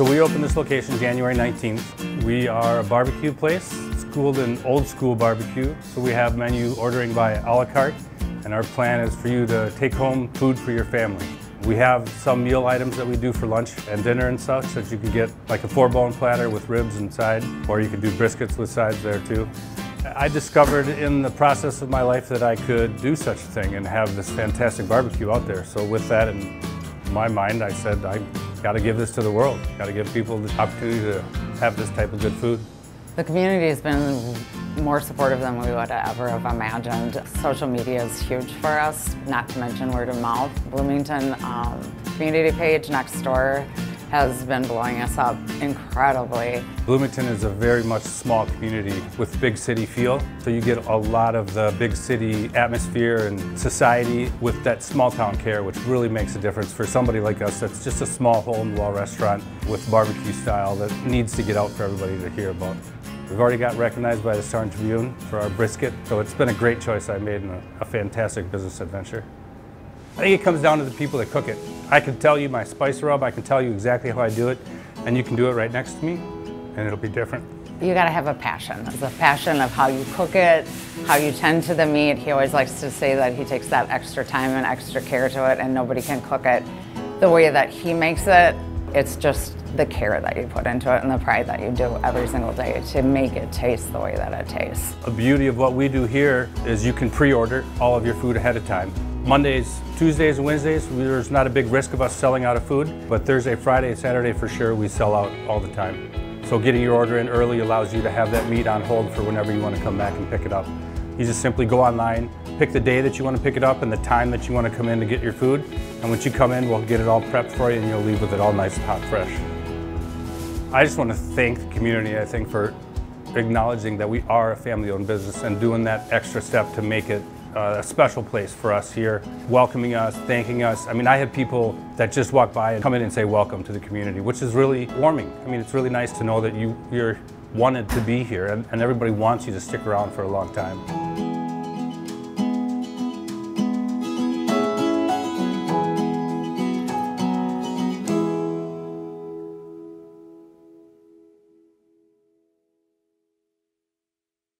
So we opened this location January 19th. We are a barbecue place. It's cooled in old school barbecue. So we have menu ordering by a la carte and our plan is for you to take home food for your family. We have some meal items that we do for lunch and dinner and such that you can get like a four bone platter with ribs inside or you can do briskets with sides there too. I discovered in the process of my life that I could do such a thing and have this fantastic barbecue out there. So with that in my mind, I said I got to give this to the world. Got to give people the opportunity to have this type of good food. The community has been more supportive than we would ever have imagined. Social media is huge for us, not to mention word of mouth. Bloomington um, community page Nextdoor has been blowing us up incredibly. Bloomington is a very much small community with big city feel, so you get a lot of the big city atmosphere and society with that small town care, which really makes a difference for somebody like us that's just a small hole-in-the-wall restaurant with barbecue style that needs to get out for everybody to hear about. We've already got recognized by the Star Tribune for our brisket, so it's been a great choice I made and a, a fantastic business adventure. I think it comes down to the people that cook it. I can tell you my spice rub, I can tell you exactly how I do it, and you can do it right next to me, and it'll be different. You gotta have a passion. It's a passion of how you cook it, how you tend to the meat. He always likes to say that he takes that extra time and extra care to it, and nobody can cook it the way that he makes it. It's just the care that you put into it and the pride that you do every single day to make it taste the way that it tastes. The beauty of what we do here is you can pre-order all of your food ahead of time. Mondays, Tuesdays, and Wednesdays, there's not a big risk of us selling out of food, but Thursday, Friday, Saturday for sure, we sell out all the time. So getting your order in early allows you to have that meat on hold for whenever you want to come back and pick it up. You just simply go online, pick the day that you want to pick it up and the time that you want to come in to get your food, and once you come in, we'll get it all prepped for you and you'll leave with it all nice, and hot, fresh. I just want to thank the community, I think, for acknowledging that we are a family-owned business and doing that extra step to make it uh, a special place for us here, welcoming us, thanking us. I mean, I have people that just walk by and come in and say welcome to the community, which is really warming. I mean, it's really nice to know that you, you're wanted to be here and, and everybody wants you to stick around for a long time.